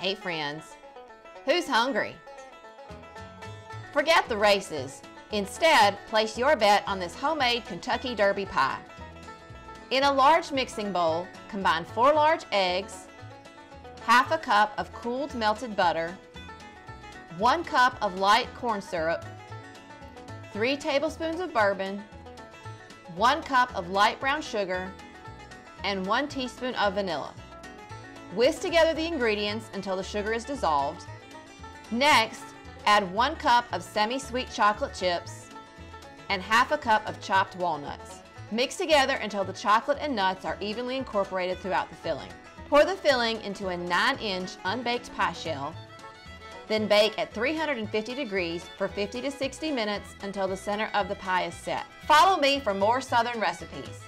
Hey friends, who's hungry? Forget the races. Instead, place your bet on this homemade Kentucky Derby pie. In a large mixing bowl, combine four large eggs, half a cup of cooled melted butter, one cup of light corn syrup, three tablespoons of bourbon, one cup of light brown sugar, and one teaspoon of vanilla. Whisk together the ingredients until the sugar is dissolved. Next, add one cup of semi-sweet chocolate chips and half a cup of chopped walnuts. Mix together until the chocolate and nuts are evenly incorporated throughout the filling. Pour the filling into a 9-inch unbaked pie shell, then bake at 350 degrees for 50 to 60 minutes until the center of the pie is set. Follow me for more Southern recipes.